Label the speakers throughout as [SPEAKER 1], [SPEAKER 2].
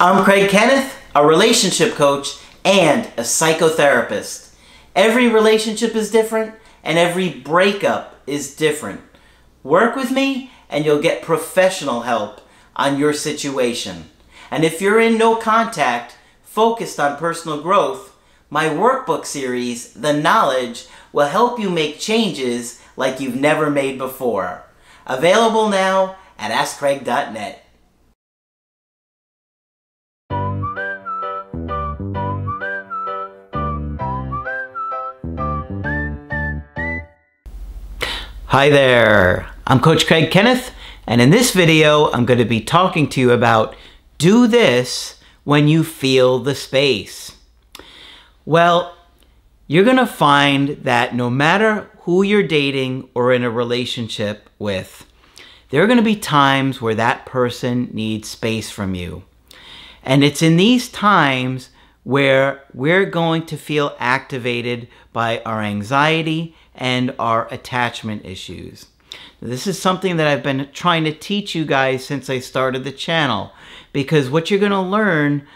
[SPEAKER 1] I'm Craig Kenneth, a relationship coach and a psychotherapist. Every relationship is different and every breakup is different. Work with me and you'll get professional help on your situation. And if you're in no contact, focused on personal growth, my workbook series, The Knowledge, will help you make changes like you've never made before. Available now at AskCraig.net. Hi there, I'm Coach Craig Kenneth, and in this video, I'm going to be talking to you about do this when you feel the space. Well, you're going to find that no matter who you're dating or in a relationship with, there are going to be times where that person needs space from you. And it's in these times where we're going to feel activated by our anxiety and our attachment issues. This is something that I've been trying to teach you guys since I started the channel because what you're going to learn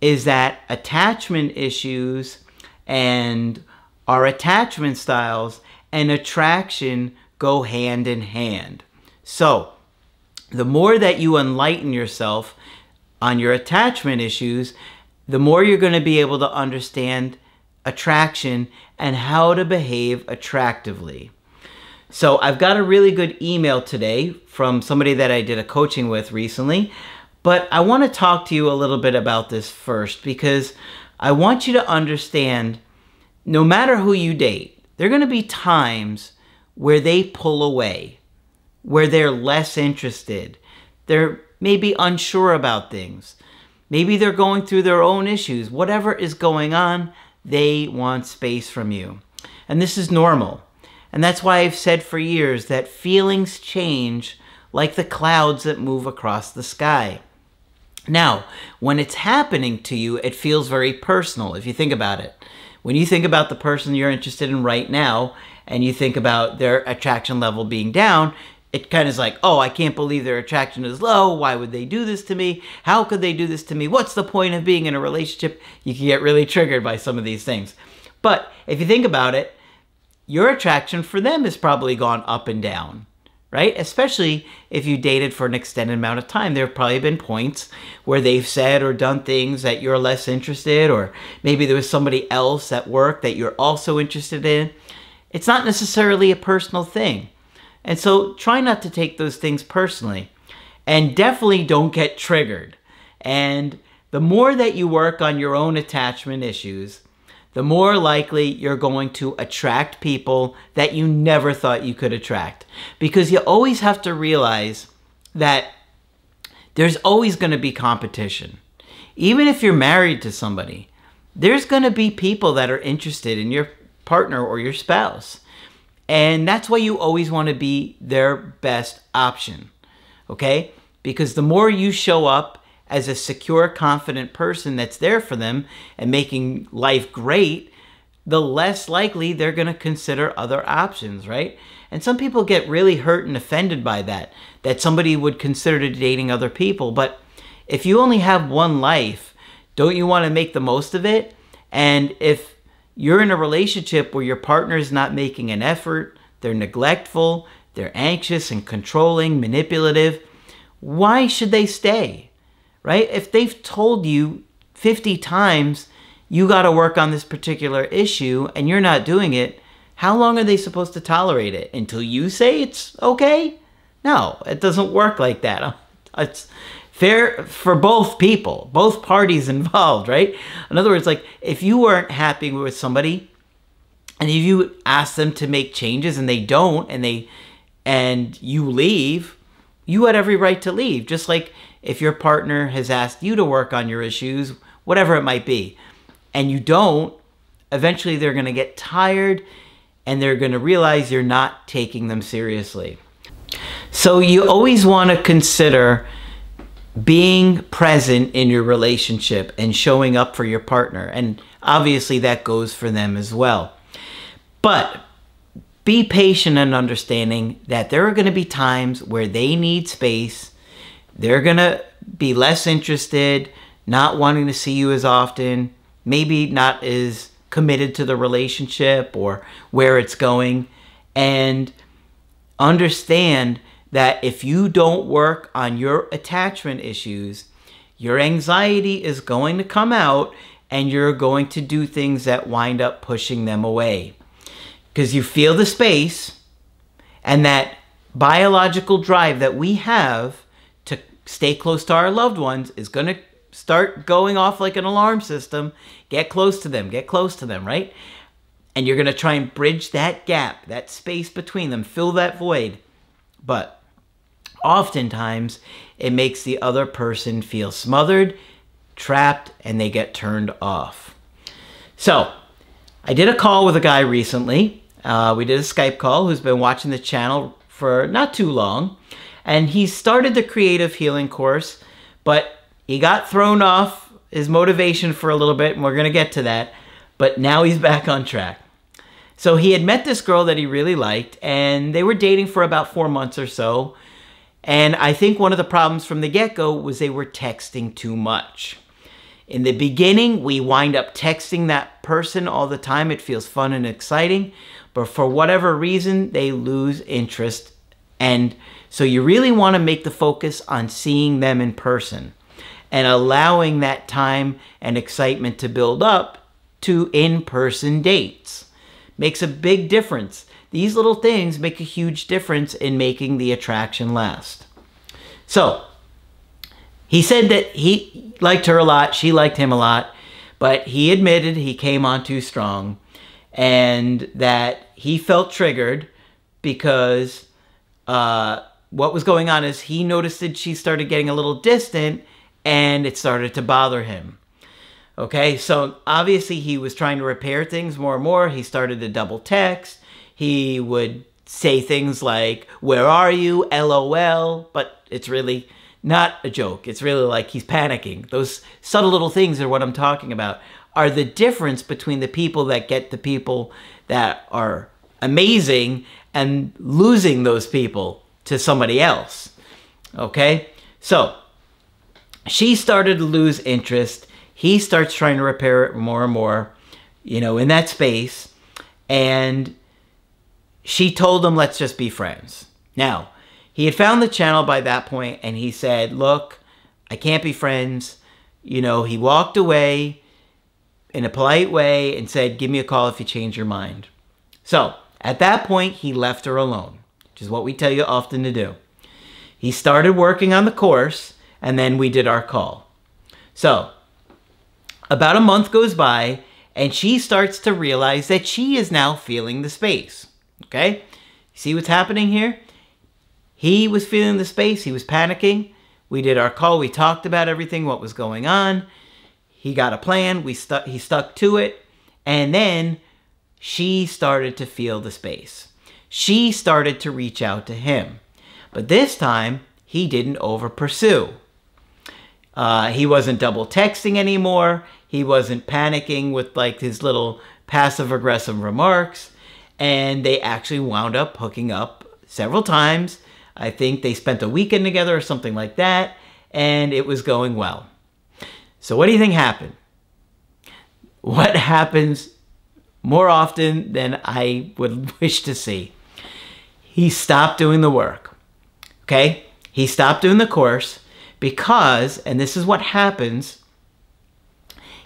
[SPEAKER 1] is that attachment issues and our attachment styles and attraction go hand in hand. So, the more that you enlighten yourself on your attachment issues, the more you're going to be able to understand attraction and how to behave attractively. So I've got a really good email today from somebody that I did a coaching with recently, but I want to talk to you a little bit about this first because I want you to understand no matter who you date, there are going to be times where they pull away, where they're less interested. They're maybe unsure about things. Maybe they're going through their own issues. Whatever is going on, they want space from you. And this is normal. And that's why I've said for years that feelings change like the clouds that move across the sky. Now, when it's happening to you, it feels very personal if you think about it. When you think about the person you're interested in right now and you think about their attraction level being down, it kind of is like, oh, I can't believe their attraction is low. Why would they do this to me? How could they do this to me? What's the point of being in a relationship? You can get really triggered by some of these things. But if you think about it, your attraction for them has probably gone up and down, right? Especially if you dated for an extended amount of time. There have probably been points where they've said or done things that you're less interested, or maybe there was somebody else at work that you're also interested in. It's not necessarily a personal thing and so try not to take those things personally. And definitely don't get triggered. And the more that you work on your own attachment issues, the more likely you're going to attract people that you never thought you could attract. Because you always have to realize that there's always going to be competition. Even if you're married to somebody, there's going to be people that are interested in your partner or your spouse. And that's why you always want to be their best option. Okay? Because the more you show up as a secure, confident person that's there for them and making life great, the less likely they're going to consider other options, right? And some people get really hurt and offended by that, that somebody would consider dating other people. But if you only have one life, don't you want to make the most of it? And if you're in a relationship where your partner is not making an effort, they're neglectful, they're anxious and controlling, manipulative, why should they stay? Right? If they've told you 50 times you got to work on this particular issue and you're not doing it, how long are they supposed to tolerate it? Until you say it's okay? No, it doesn't work like that. It's fair for both people, both parties involved, right? In other words, like if you weren't happy with somebody and if you ask them to make changes and they don't and they and you leave, you had every right to leave. Just like if your partner has asked you to work on your issues, whatever it might be, and you don't, eventually they're going to get tired and they're going to realize you're not taking them seriously. So you always want to consider being present in your relationship and showing up for your partner. And obviously that goes for them as well. But be patient and understanding that there are going to be times where they need space. They're going to be less interested. not wanting to see you as often, maybe not as committed to the relationship or where it's going. And understand that if you don't work on your attachment issues, your anxiety is going to come out and you're going to do things that wind up pushing them away. Because you feel the space and that biological drive that we have to stay close to our loved ones is going to start going off like an alarm system. Get close to them, get close to them, right? And you're going to try and bridge that gap, that space between them, fill that void. But oftentimes, it makes the other person feel smothered, trapped, and they get turned off. So, I did a call with a guy recently. Uh, we did a Skype call who's been watching the channel for not too long. And he started the creative healing course, but he got thrown off his motivation for a little bit, and we're going to get to that. But now he's back on track. So he had met this girl that he really liked, and they were dating for about four months or so. And I think one of the problems from the get go was they were texting too much. In the beginning, we wind up texting that person all the time. It feels fun and exciting. But for whatever reason, they lose interest. And so you really want to make the focus on seeing them in person and allowing that time and excitement to build up to in person dates. Makes a big difference. These little things make a huge difference in making the attraction last. So, he said that he liked her a lot, she liked him a lot, but he admitted he came on too strong and that he felt triggered because uh, what was going on is he noticed that she started getting a little distant and it started to bother him. Okay, so obviously he was trying to repair things more and more. He started to double text. He would say things like, Where are you? LOL. But it's really not a joke. It's really like he's panicking. Those subtle little things are what I'm talking about, are the difference between the people that get the people that are amazing and losing those people to somebody else. Okay? So, she started to lose interest. He starts trying to repair it more and more, you know, in that space. And she told him, let's just be friends. Now, he had found the channel by that point and he said, look, I can't be friends. You know, he walked away in a polite way and said, give me a call if you change your mind. So at that point, he left her alone, which is what we tell you often to do. He started working on the course and then we did our call. So, about a month goes by, and she starts to realize that she is now feeling the space. Okay? See what's happening here? He was feeling the space, he was panicking. We did our call, we talked about everything, what was going on. He got a plan, we stuck he stuck to it, and then she started to feel the space. She started to reach out to him. But this time, he didn't over pursue. Uh, he wasn't double texting anymore. He wasn't panicking with like his little passive aggressive remarks. And they actually wound up hooking up several times. I think they spent a weekend together or something like that. And it was going well. So, what do you think happened? What happens more often than I would wish to see? He stopped doing the work. Okay? He stopped doing the course because, and this is what happens,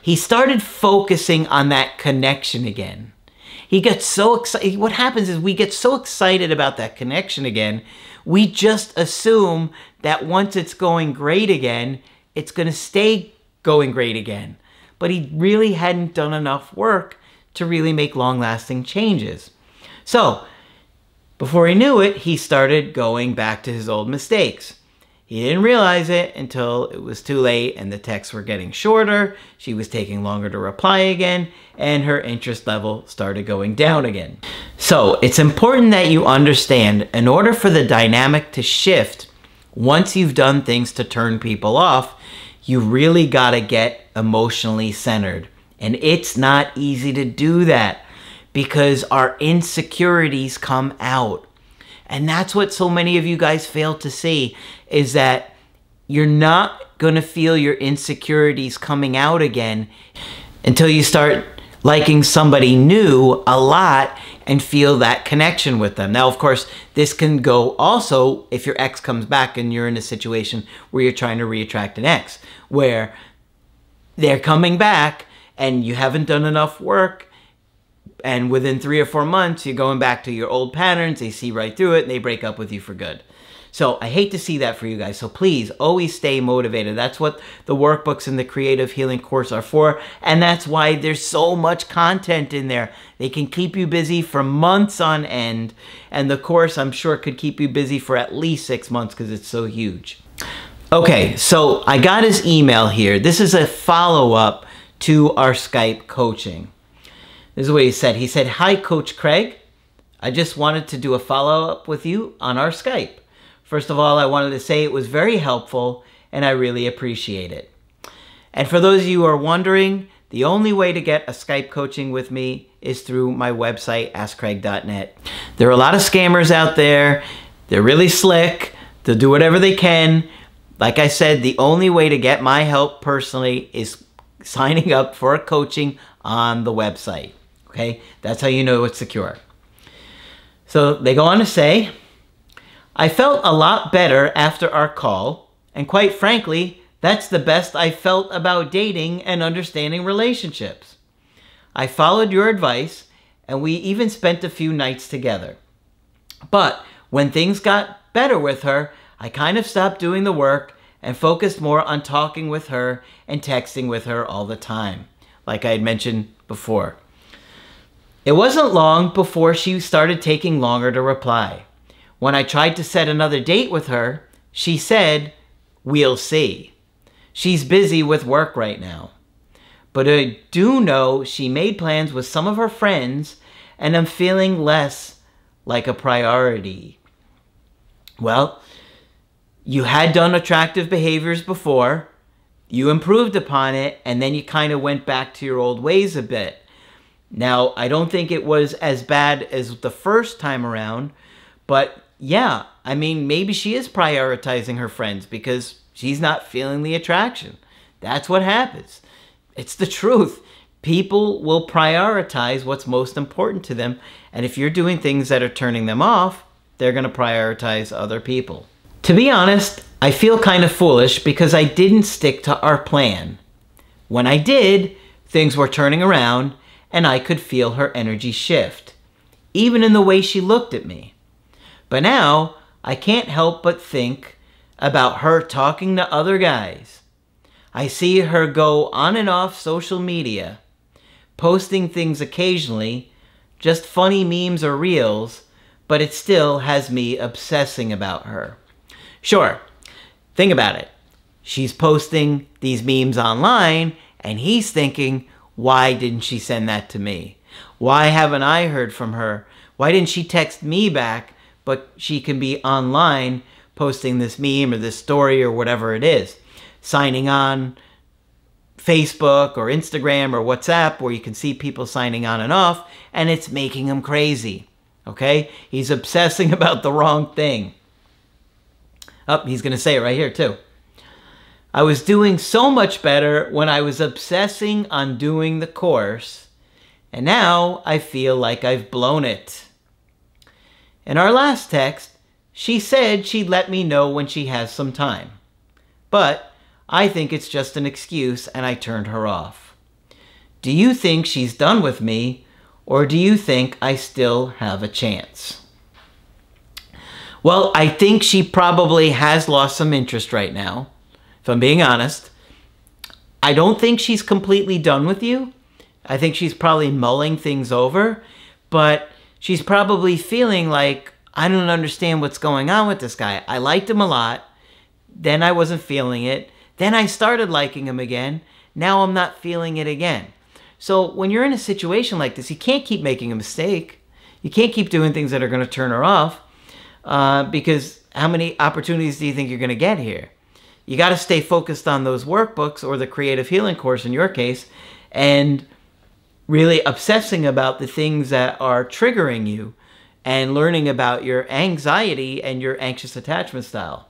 [SPEAKER 1] he started focusing on that connection again. He gets so excited. What happens is we get so excited about that connection again, we just assume that once it's going great again, it's going to stay going great again. But he really hadn't done enough work to really make long lasting changes. So, before he knew it, he started going back to his old mistakes. He didn't realize it until it was too late and the texts were getting shorter, she was taking longer to reply again, and her interest level started going down again. So it's important that you understand in order for the dynamic to shift, once you've done things to turn people off, you really got to get emotionally centered. And it's not easy to do that because our insecurities come out. And that's what so many of you guys fail to see is that you're not going to feel your insecurities coming out again until you start liking somebody new a lot and feel that connection with them. Now, of course, this can go also if your ex comes back and you're in a situation where you're trying to reattract an ex, where they're coming back and you haven't done enough work and within three or four months you're going back to your old patterns. They see right through it and they break up with you for good. So i hate to see that for you guys. So please always stay motivated. That's what the workbooks in the creative healing course are for. And that's why there's so much content in there. They can keep you busy for months on end. And the course i'm sure could keep you busy for at least six months because it's so huge. Okay so i got his email here. This is a follow-up to our skype coaching this is what he said. He said, Hi, Coach Craig. I just wanted to do a follow up with you on our Skype. First of all, I wanted to say it was very helpful and I really appreciate it. And for those of you who are wondering, the only way to get a Skype coaching with me is through my website, AskCraig.net. There are a lot of scammers out there. They're really slick. They'll do whatever they can. Like I said, the only way to get my help personally is signing up for a coaching on the website. Okay, that's how you know it's secure. So they go on to say, I felt a lot better after our call, and quite frankly, that's the best I felt about dating and understanding relationships. I followed your advice, and we even spent a few nights together. But when things got better with her, I kind of stopped doing the work and focused more on talking with her and texting with her all the time, like I had mentioned before. It wasn't long before she started taking longer to reply. When I tried to set another date with her, she said, We'll see. She's busy with work right now. But I do know she made plans with some of her friends, and I'm feeling less like a priority. Well, you had done attractive behaviors before, you improved upon it, and then you kind of went back to your old ways a bit. Now, I don't think it was as bad as the first time around, but yeah, I mean, maybe she is prioritizing her friends because she's not feeling the attraction. That's what happens. It's the truth. People will prioritize what's most important to them, and if you're doing things that are turning them off, they're going to prioritize other people. To be honest, I feel kind of foolish because I didn't stick to our plan. When I did, things were turning around and I could feel her energy shift, even in the way she looked at me. But now, I can't help but think about her talking to other guys. I see her go on and off social media, posting things occasionally, just funny memes or reels, but it still has me obsessing about her. Sure, think about it. She's posting these memes online, and he's thinking, why didn't she send that to me? Why haven't I heard from her? Why didn't she text me back, but she can be online posting this meme or this story or whatever it is? Signing on Facebook or Instagram or WhatsApp where you can see people signing on and off, and it's making him crazy. Okay? He's obsessing about the wrong thing. Up, oh, he's going to say it right here, too. I was doing so much better when I was obsessing on doing the course, and now I feel like I've blown it. In our last text, she said she'd let me know when she has some time. But I think it's just an excuse and I turned her off. Do you think she's done with me, or do you think I still have a chance? Well, I think she probably has lost some interest right now if I'm being honest. I don't think she's completely done with you. I think she's probably mulling things over, but she's probably feeling like, I don't understand what's going on with this guy. I liked him a lot. Then I wasn't feeling it. Then I started liking him again. Now I'm not feeling it again. So when you're in a situation like this, you can't keep making a mistake. You can't keep doing things that are going to turn her off uh, because how many opportunities do you think you're going to get here? You got to stay focused on those workbooks or the creative healing course in your case and really obsessing about the things that are triggering you and learning about your anxiety and your anxious attachment style.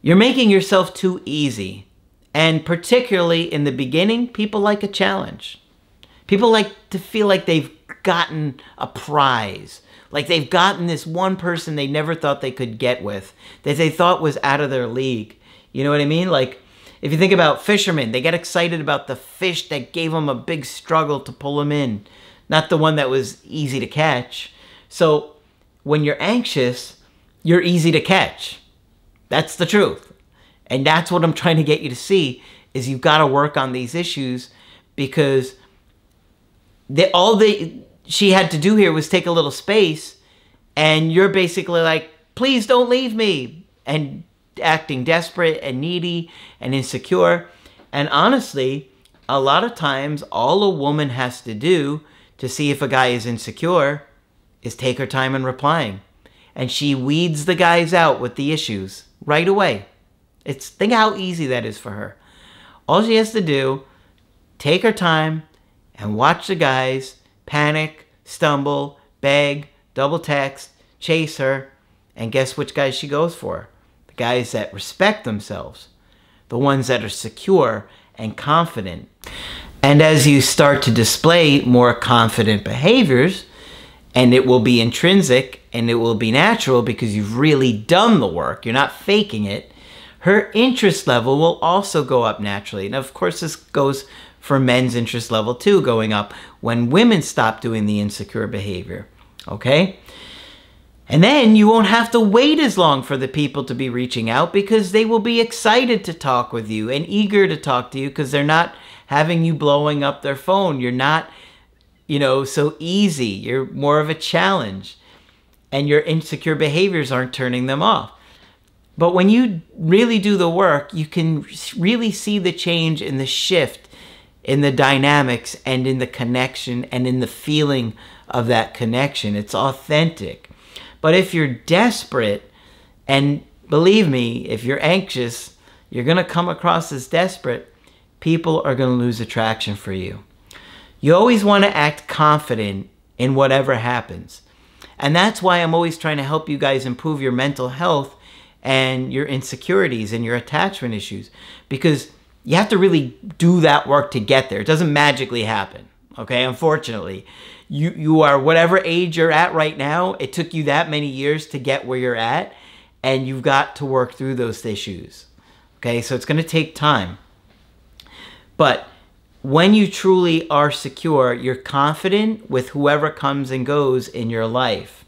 [SPEAKER 1] You're making yourself too easy. And particularly in the beginning, people like a challenge. People like to feel like they've gotten a prize. Like they've gotten this one person they never thought they could get with, that they thought was out of their league. You know what I mean? Like, if you think about fishermen, they get excited about the fish that gave them a big struggle to pull them in, not the one that was easy to catch. So, when you're anxious, you're easy to catch. That's the truth. And that's what I'm trying to get you to see is you've got to work on these issues because they, all they she had to do here was take a little space and you're basically like, please don't leave me. And acting desperate and needy and insecure. And honestly, a lot of times, all a woman has to do to see if a guy is insecure is take her time in replying. And she weeds the guys out with the issues right away. It's think how easy that is for her. All she has to do, take her time and watch the guys panic, stumble, beg, double text, chase her, and guess which guys she goes for? The guys that respect themselves, the ones that are secure and confident. And as you start to display more confident behaviors, and it will be intrinsic and it will be natural because you've really done the work, you're not faking it, her interest level will also go up naturally. And of course, this goes for men's interest level too, going up when women stop doing the insecure behavior. Okay? And then you won't have to wait as long for the people to be reaching out because they will be excited to talk with you and eager to talk to you because they're not having you blowing up their phone. You're not, you know, so easy. You're more of a challenge. And your insecure behaviors aren't turning them off. But when you really do the work, you can really see the change and the shift in the dynamics and in the connection and in the feeling of that connection. It's authentic. But if you're desperate, and believe me, if you're anxious, you're going to come across as desperate, people are going to lose attraction for you. You always want to act confident in whatever happens. And that's why I'm always trying to help you guys improve your mental health and your insecurities and your attachment issues because you have to really do that work to get there. It doesn't magically happen. Okay, unfortunately, you you are whatever age you're at right now. It took you that many years to get where you're at, and you've got to work through those issues. Okay, so it's going to take time. But when you truly are secure, you're confident with whoever comes and goes in your life.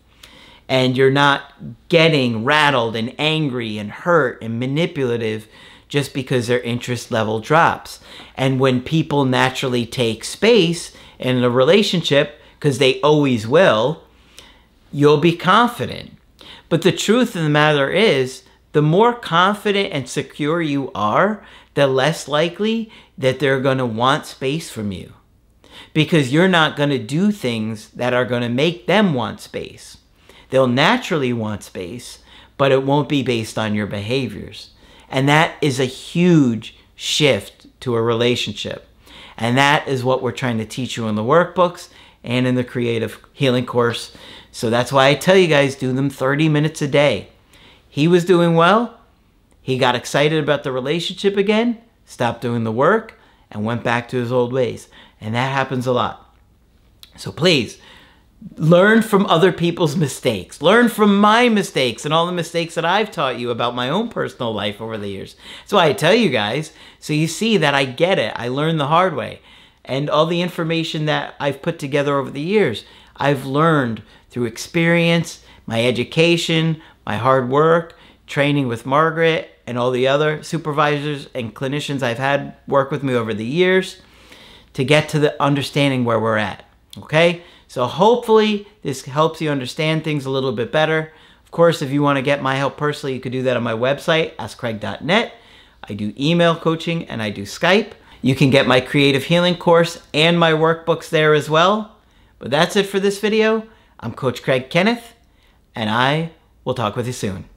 [SPEAKER 1] And you're not getting rattled and angry and hurt and manipulative just because their interest level drops. And when people naturally take space in a relationship, because they always will, you'll be confident. But the truth of the matter is, the more confident and secure you are, the less likely that they're going to want space from you. Because you're not going to do things that are going to make them want space. They'll naturally want space, but it won't be based on your behaviors. And that is a huge shift to a relationship. And that is what we're trying to teach you in the workbooks and in the creative healing course. So that's why I tell you guys do them 30 minutes a day. He was doing well. He got excited about the relationship again, stopped doing the work, and went back to his old ways. And that happens a lot. So please, learn from other people's mistakes. Learn from my mistakes and all the mistakes that I've taught you about my own personal life over the years. That's why I tell you guys, so you see that I get it. I learned the hard way. And all the information that I've put together over the years, I've learned through experience, my education, my hard work, training with Margaret and all the other supervisors and clinicians I've had work with me over the years to get to the understanding where we're at. Okay? So hopefully this helps you understand things a little bit better. Of course, if you want to get my help personally, you could do that on my website, askcraig.net. I do email coaching and I do Skype. You can get my creative healing course and my workbooks there as well. But that's it for this video. I'm Coach Craig Kenneth, and I will talk with you soon.